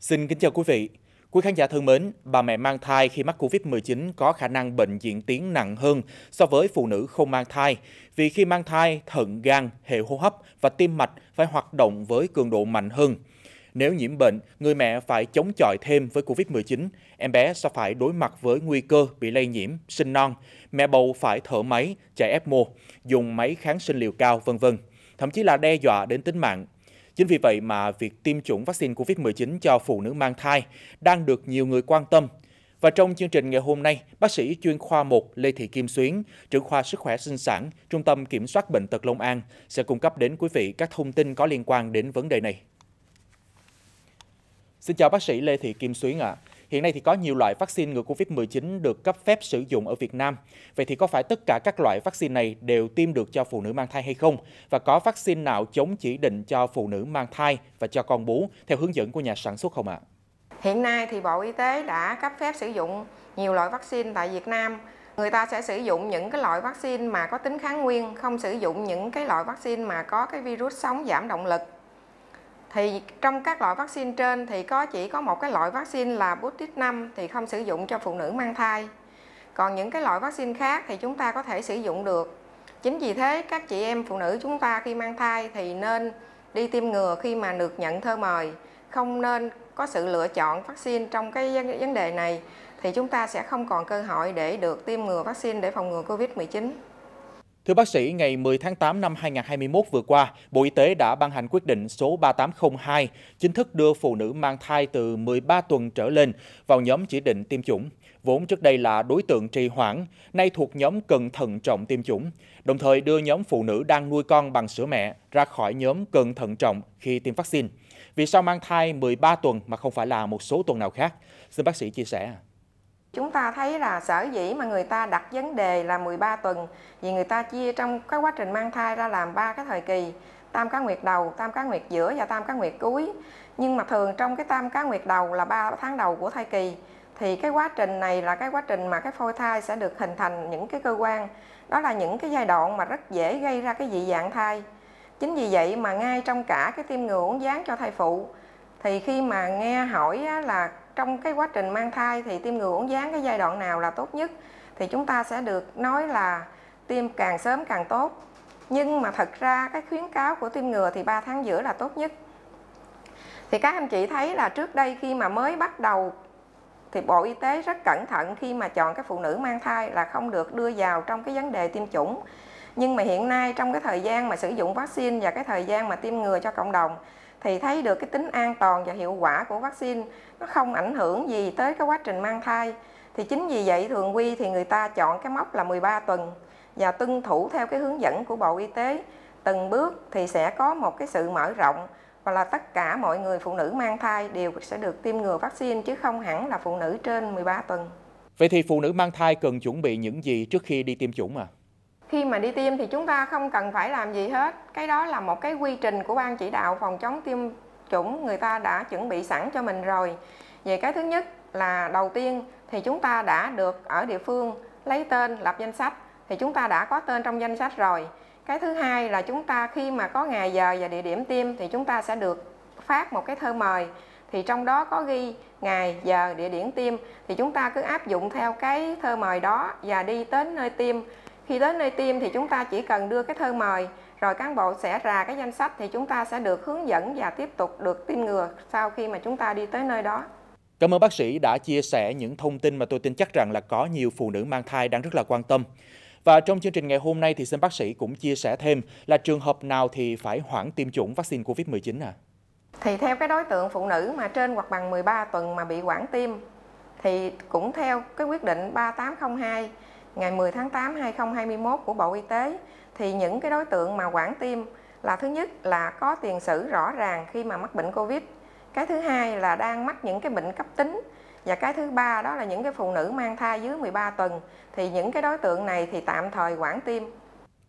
Xin kính chào quý vị. Quý khán giả thân mến, bà mẹ mang thai khi mắc Covid-19 có khả năng bệnh diễn tiến nặng hơn so với phụ nữ không mang thai vì khi mang thai, thận, gan, hệ hô hấp và tim mạch phải hoạt động với cường độ mạnh hơn. Nếu nhiễm bệnh, người mẹ phải chống chọi thêm với Covid-19, em bé sẽ phải đối mặt với nguy cơ bị lây nhiễm, sinh non, mẹ bầu phải thở máy, chạy ECMO, dùng máy kháng sinh liều cao, vân vân, thậm chí là đe dọa đến tính mạng. Chính vì vậy mà việc tiêm chủng vaccine COVID-19 cho phụ nữ mang thai đang được nhiều người quan tâm. Và trong chương trình ngày hôm nay, bác sĩ chuyên khoa 1 Lê Thị Kim Xuyến, trưởng khoa sức khỏe sinh sản, Trung tâm Kiểm soát Bệnh tật Long An sẽ cung cấp đến quý vị các thông tin có liên quan đến vấn đề này. Xin chào bác sĩ Lê Thị Kim Xuyến ạ. À. Hiện nay thì có nhiều loại vaccine ngừa Covid-19 được cấp phép sử dụng ở Việt Nam. Vậy thì có phải tất cả các loại vaccine này đều tiêm được cho phụ nữ mang thai hay không? Và có vaccine nào chống chỉ định cho phụ nữ mang thai và cho con bú theo hướng dẫn của nhà sản xuất không ạ? Hiện nay thì Bộ Y tế đã cấp phép sử dụng nhiều loại vaccine tại Việt Nam. Người ta sẽ sử dụng những cái loại vaccine mà có tính kháng nguyên, không sử dụng những cái loại vaccine mà có cái virus sống giảm động lực thì trong các loại vaccine trên thì có chỉ có một cái loại vaccine là Sputnik 5 thì không sử dụng cho phụ nữ mang thai. Còn những cái loại vaccine khác thì chúng ta có thể sử dụng được. Chính vì thế các chị em phụ nữ chúng ta khi mang thai thì nên đi tiêm ngừa khi mà được nhận thơ mời, không nên có sự lựa chọn vaccine trong cái vấn đề này thì chúng ta sẽ không còn cơ hội để được tiêm ngừa vaccine để phòng ngừa Covid-19. Thưa bác sĩ, ngày 10 tháng 8 năm 2021 vừa qua, Bộ Y tế đã ban hành quyết định số 3802 chính thức đưa phụ nữ mang thai từ 13 tuần trở lên vào nhóm chỉ định tiêm chủng. Vốn trước đây là đối tượng trì hoãn, nay thuộc nhóm cần thận trọng tiêm chủng, đồng thời đưa nhóm phụ nữ đang nuôi con bằng sữa mẹ ra khỏi nhóm cần thận trọng khi tiêm vaccine. Vì sao mang thai 13 tuần mà không phải là một số tuần nào khác? Xin bác sĩ chia sẻ. Chúng ta thấy là sở dĩ mà người ta đặt vấn đề là 13 tuần vì người ta chia trong cái quá trình mang thai ra làm ba cái thời kỳ tam cá nguyệt đầu, tam cá nguyệt giữa và tam cá nguyệt cuối. Nhưng mà thường trong cái tam cá nguyệt đầu là 3 tháng đầu của thai kỳ thì cái quá trình này là cái quá trình mà cái phôi thai sẽ được hình thành những cái cơ quan đó là những cái giai đoạn mà rất dễ gây ra cái dị dạng thai. Chính vì vậy mà ngay trong cả cái tiêm ngừa uống dán cho thai phụ thì khi mà nghe hỏi là trong cái quá trình mang thai thì tiêm ngừa uốn ván cái giai đoạn nào là tốt nhất, thì chúng ta sẽ được nói là tiêm càng sớm càng tốt. Nhưng mà thật ra cái khuyến cáo của tiêm ngừa thì 3 tháng giữa là tốt nhất. Thì các anh chị thấy là trước đây khi mà mới bắt đầu thì Bộ Y tế rất cẩn thận khi mà chọn cái phụ nữ mang thai là không được đưa vào trong cái vấn đề tiêm chủng. Nhưng mà hiện nay trong cái thời gian mà sử dụng vaccine và cái thời gian mà tiêm ngừa cho cộng đồng thì thấy được cái tính an toàn và hiệu quả của vaccine nó không ảnh hưởng gì tới cái quá trình mang thai thì chính vì vậy thường quy thì người ta chọn cái mốc là 13 tuần và tuân thủ theo cái hướng dẫn của Bộ Y tế từng bước thì sẽ có một cái sự mở rộng và là tất cả mọi người phụ nữ mang thai đều sẽ được tiêm ngừa vaccine chứ không hẳn là phụ nữ trên 13 tuần. Vậy thì phụ nữ mang thai cần chuẩn bị những gì trước khi đi tiêm chủng à? Khi mà đi tiêm thì chúng ta không cần phải làm gì hết. Cái đó là một cái quy trình của ban chỉ đạo phòng chống tiêm chủng người ta đã chuẩn bị sẵn cho mình rồi. Về cái thứ nhất là đầu tiên thì chúng ta đã được ở địa phương lấy tên lập danh sách, thì chúng ta đã có tên trong danh sách rồi. Cái thứ hai là chúng ta khi mà có ngày giờ và địa điểm tiêm thì chúng ta sẽ được phát một cái thơ mời. Thì trong đó có ghi ngày, giờ, địa điểm tiêm. Thì chúng ta cứ áp dụng theo cái thơ mời đó và đi đến nơi tiêm khi đến nơi tiêm thì chúng ta chỉ cần đưa cái thơ mời rồi cán bộ sẽ ra cái danh sách thì chúng ta sẽ được hướng dẫn và tiếp tục được tiêm ngừa sau khi mà chúng ta đi tới nơi đó. Cảm ơn bác sĩ đã chia sẻ những thông tin mà tôi tin chắc rằng là có nhiều phụ nữ mang thai đang rất là quan tâm. Và trong chương trình ngày hôm nay thì xin bác sĩ cũng chia sẻ thêm là trường hợp nào thì phải hoãn tiêm chủng vaccine COVID-19 à? Thì theo cái đối tượng phụ nữ mà trên hoặc bằng 13 tuần mà bị hoãn tiêm thì cũng theo cái quyết định 3802 ngày 10 tháng 8 2021 của Bộ Y tế thì những cái đối tượng mà quản tiêm là thứ nhất là có tiền sử rõ ràng khi mà mắc bệnh Covid. Cái thứ hai là đang mắc những cái bệnh cấp tính và cái thứ ba đó là những cái phụ nữ mang thai dưới 13 tuần thì những cái đối tượng này thì tạm thời quản tiêm.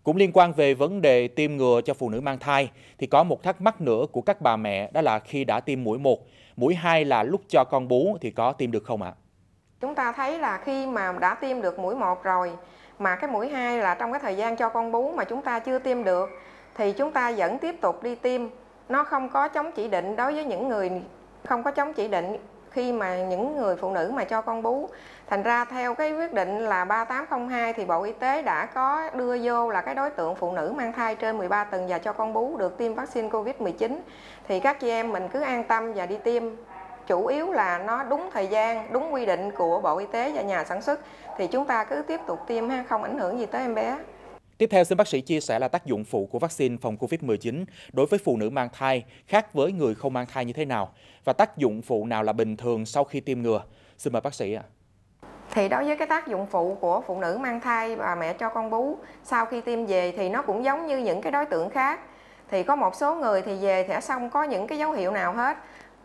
Cũng liên quan về vấn đề tiêm ngừa cho phụ nữ mang thai thì có một thắc mắc nữa của các bà mẹ đó là khi đã tiêm mũi 1, mũi 2 là lúc cho con bú thì có tiêm được không ạ? Chúng ta thấy là khi mà đã tiêm được mũi 1 rồi, mà cái mũi 2 là trong cái thời gian cho con bú mà chúng ta chưa tiêm được, thì chúng ta vẫn tiếp tục đi tiêm. Nó không có chống chỉ định đối với những người, Không có chống chỉ định khi mà những người phụ nữ mà cho con bú. Thành ra theo cái quyết định là 3802 thì Bộ Y tế đã có đưa vô là cái đối tượng phụ nữ mang thai trên 13 tuần và cho con bú được tiêm vaccine Covid-19 thì các chị em mình cứ an tâm và đi tiêm chủ yếu là nó đúng thời gian, đúng quy định của Bộ Y tế và nhà sản xuất thì chúng ta cứ tiếp tục tiêm ha, không ảnh hưởng gì tới em bé. Tiếp theo, xin bác sĩ chia sẻ là tác dụng phụ của vaccine phòng COVID-19 đối với phụ nữ mang thai khác với người không mang thai như thế nào và tác dụng phụ nào là bình thường sau khi tiêm ngừa. Xin mời bác sĩ ạ. Thì đối với cái tác dụng phụ của phụ nữ mang thai và mẹ cho con bú sau khi tiêm về thì nó cũng giống như những cái đối tượng khác. Thì có một số người thì về thì xong có những cái dấu hiệu nào hết.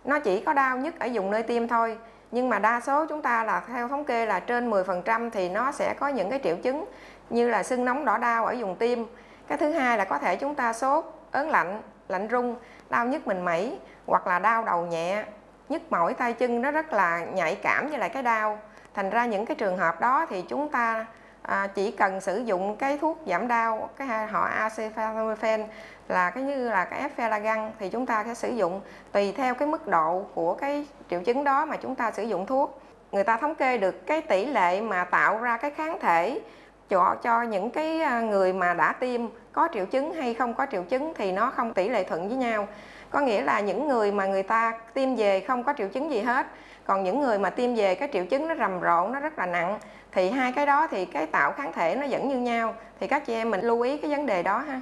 Nó chỉ có đau nhất ở vùng nơi tiêm thôi. Nhưng mà đa số chúng ta là theo thống kê là trên 10% thì nó sẽ có những cái triệu chứng như là sưng nóng đỏ đau ở vùng tim cái thứ hai là có thể chúng ta sốt, ớn lạnh lạnh rung đau nhức mình mẩy hoặc là đau đầu nhẹ, nhức mỏi tay chân, nó rất là nhạy cảm với lại cái đau. Thành ra những cái trường hợp đó thì chúng ta à, chỉ cần sử dụng cái thuốc giảm đau cái họ acetaminophen là cái như là cái efferlagan thì chúng ta sẽ sử dụng tùy theo cái mức độ của cái triệu chứng đó mà chúng ta sử dụng thuốc. Người ta thống kê được cái tỷ lệ mà tạo ra cái kháng thể cho cho những cái à, người mà đã tiêm có triệu chứng hay không có triệu chứng thì nó không tỷ lệ thuận với nhau. Có nghĩa là những người mà người ta tiêm về không có triệu chứng gì hết còn những người mà tiêm về cái triệu chứng nó rầm rộ nó rất là nặng thì hai cái đó thì cái tạo kháng thể nó vẫn như nhau thì các chị em mình lưu ý cái vấn đề đó ha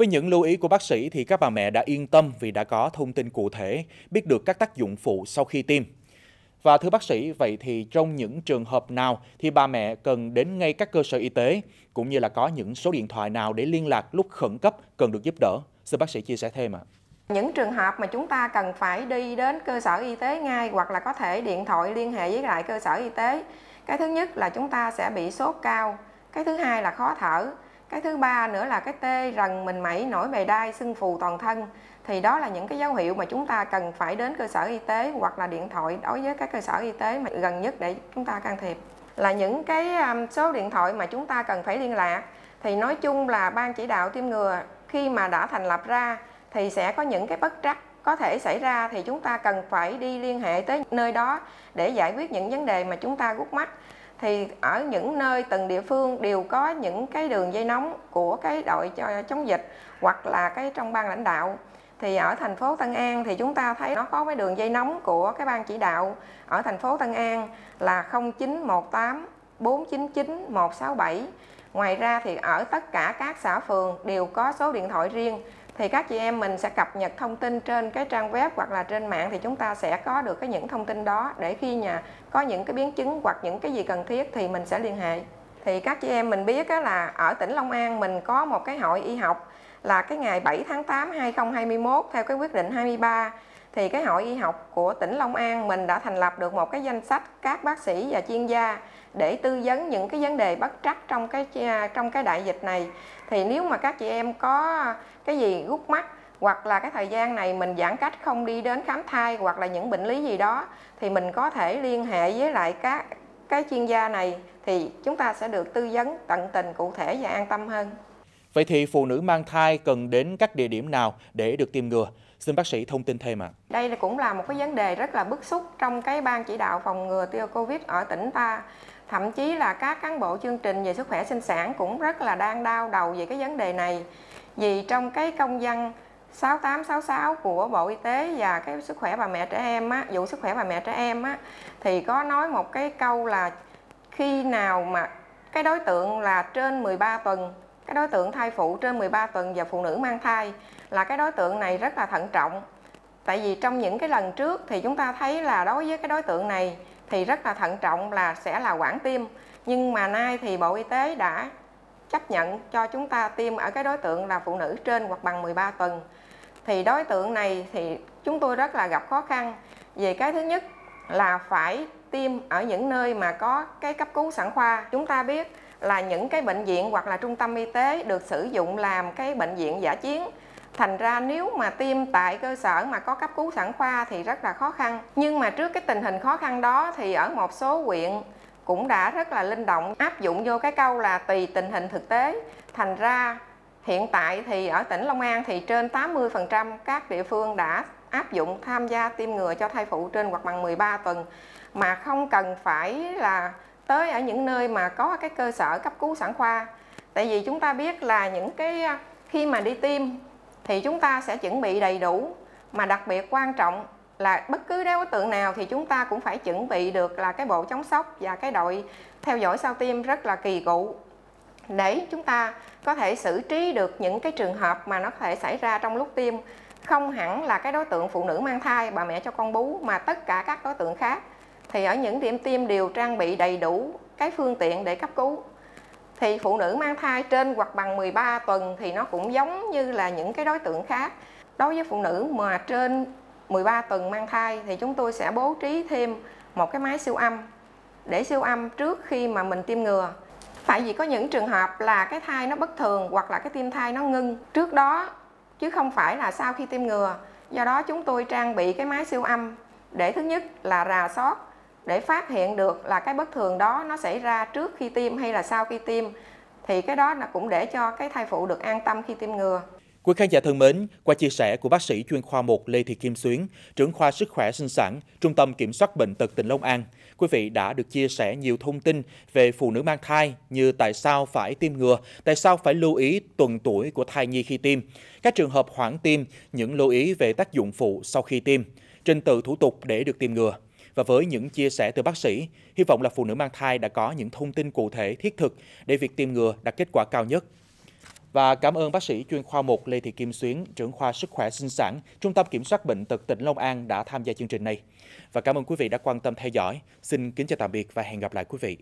với những lưu ý của bác sĩ thì các bà mẹ đã yên tâm vì đã có thông tin cụ thể, biết được các tác dụng phụ sau khi tiêm. Và thưa bác sĩ, vậy thì trong những trường hợp nào thì bà mẹ cần đến ngay các cơ sở y tế, cũng như là có những số điện thoại nào để liên lạc lúc khẩn cấp cần được giúp đỡ? Xin bác sĩ chia sẻ thêm ạ. Những trường hợp mà chúng ta cần phải đi đến cơ sở y tế ngay hoặc là có thể điện thoại liên hệ với lại cơ sở y tế. Cái thứ nhất là chúng ta sẽ bị sốt cao, cái thứ hai là khó thở, cái thứ ba nữa là cái tê rần mình mẩy nổi bề đai sưng phù toàn thân. Thì đó là những cái dấu hiệu mà chúng ta cần phải đến cơ sở y tế hoặc là điện thoại đối với các cơ sở y tế mà gần nhất để chúng ta can thiệp. Là những cái um, số điện thoại mà chúng ta cần phải liên lạc. Thì nói chung là ban chỉ đạo tiêm ngừa khi mà đã thành lập ra thì sẽ có những cái bất trắc có thể xảy ra thì chúng ta cần phải đi liên hệ tới nơi đó để giải quyết những vấn đề mà chúng ta gút mắt. Thì ở những nơi từng địa phương đều có những cái đường dây nóng của cái đội chống dịch hoặc là cái trong ban lãnh đạo. Thì ở thành phố Tân An thì chúng ta thấy nó có cái đường dây nóng của cái ban chỉ đạo ở thành phố Tân An là 0918 499 167 ngoài ra thì ở tất cả các xã phường đều có số điện thoại riêng thì các chị em mình sẽ cập nhật thông tin trên cái trang web hoặc là trên mạng thì chúng ta sẽ có được cái những thông tin đó để khi nhà có những cái biến chứng hoặc những cái gì cần thiết thì mình sẽ liên hệ. Thì các chị em mình biết là ở tỉnh Long An mình có một cái hội y học là cái ngày 7 tháng 8 2021 theo cái quyết định 23 thì cái hội y học của tỉnh Long An mình đã thành lập được một cái danh sách các bác sĩ và chuyên gia để tư vấn những cái vấn đề bất trắc trong cái trong cái đại dịch này thì nếu mà các chị em có cái gì gút mắt hoặc là cái thời gian này mình giãn cách không đi đến khám thai hoặc là những bệnh lý gì đó thì mình có thể liên hệ với lại các cái chuyên gia này thì chúng ta sẽ được tư vấn tận tình cụ thể và an tâm hơn. Vậy thì phụ nữ mang thai cần đến các địa điểm nào để được tiêm ngừa? Xin bác sĩ thông tin thêm ạ. À. Đây cũng là một cái vấn đề rất là bức xúc trong cái ban chỉ đạo phòng ngừa tiêu Covid ở tỉnh ta. Thậm chí là các cán bộ chương trình về sức khỏe sinh sản cũng rất là đang đau đầu về cái vấn đề này. Vì trong cái công văn 6866 của Bộ Y tế và cái sức khỏe bà mẹ trẻ em á, vụ sức khỏe bà mẹ trẻ em á thì có nói một cái câu là khi nào mà cái đối tượng là trên 13 tuần, cái đối tượng thai phụ trên 13 tuần và phụ nữ mang thai là cái đối tượng này rất là thận trọng. Tại vì trong những cái lần trước thì chúng ta thấy là đối với cái đối tượng này thì rất là thận trọng là sẽ là quản tiêm. Nhưng mà nay thì Bộ Y tế đã chấp nhận cho chúng ta tiêm ở cái đối tượng là phụ nữ trên hoặc bằng 13 tuần. Thì đối tượng này thì chúng tôi rất là gặp khó khăn về cái thứ nhất là phải tiêm ở những nơi mà có cái cấp cứu sản khoa. Chúng ta biết là những cái bệnh viện hoặc là trung tâm y tế được sử dụng làm cái bệnh viện giả chiến thành ra nếu mà tiêm tại cơ sở mà có cấp cứu sản khoa thì rất là khó khăn. Nhưng mà trước cái tình hình khó khăn đó thì ở một số huyện cũng đã rất là linh động, áp dụng vô cái câu là tùy tình hình thực tế. Thành ra hiện tại thì ở tỉnh Long An thì trên 80% các địa phương đã áp dụng tham gia tiêm ngừa cho thai phụ trên hoặc bằng 13 tuần. Mà không cần phải là tới ở những nơi mà có cái cơ sở cấp cứu sản khoa. Tại vì chúng ta biết là những cái khi mà đi tiêm thì chúng ta sẽ chuẩn bị đầy đủ. Mà đặc biệt quan trọng là bất cứ đối tượng nào thì chúng ta cũng phải chuẩn bị được là cái bộ chống sốc và cái đội theo dõi sau tiêm rất là kỳ cụ để chúng ta có thể xử trí được những cái trường hợp mà nó có thể xảy ra trong lúc tiêm, không hẳn là cái đối tượng phụ nữ mang thai, bà mẹ cho con bú, mà tất cả các đối tượng khác. Thì ở những điểm tiêm đều trang bị đầy đủ cái phương tiện để cấp cứu thì phụ nữ mang thai trên hoặc bằng 13 tuần thì nó cũng giống như là những cái đối tượng khác. Đối với phụ nữ mà trên 13 tuần mang thai thì chúng tôi sẽ bố trí thêm một cái máy siêu âm để siêu âm trước khi mà mình tiêm ngừa. Tại vì có những trường hợp là cái thai nó bất thường hoặc là cái tim thai nó ngưng trước đó, chứ không phải là sau khi tiêm ngừa. Do đó chúng tôi trang bị cái máy siêu âm để thứ nhất là rà soát để phát hiện được là cái bất thường đó nó xảy ra trước khi tiêm hay là sau khi tiêm thì cái đó là cũng để cho cái thai phụ được an tâm khi tiêm ngừa Quý khán giả thân mến, qua chia sẻ của bác sĩ chuyên khoa 1 Lê Thị Kim Xuyến, trưởng khoa sức khỏe sinh sản, Trung tâm Kiểm soát Bệnh tật tỉnh Long An, quý vị đã được chia sẻ nhiều thông tin về phụ nữ mang thai như tại sao phải tiêm ngừa, tại sao phải lưu ý tuần tuổi của thai nhi khi tiêm, các trường hợp hoãn tiêm, những lưu ý về tác dụng phụ sau khi tiêm, trình tự thủ tục để được tiêm ngừa. Và với những chia sẻ từ bác sĩ, hy vọng là phụ nữ mang thai đã có những thông tin cụ thể thiết thực để việc tiêm ngừa đạt kết quả cao nhất. Và cảm ơn bác sĩ chuyên khoa 1 Lê Thị Kim Xuyến, trưởng khoa sức khỏe sinh sản, Trung tâm Kiểm soát Bệnh tật tỉnh Long An đã tham gia chương trình này. Và cảm ơn quý vị đã quan tâm theo dõi. Xin kính chào tạm biệt và hẹn gặp lại quý vị.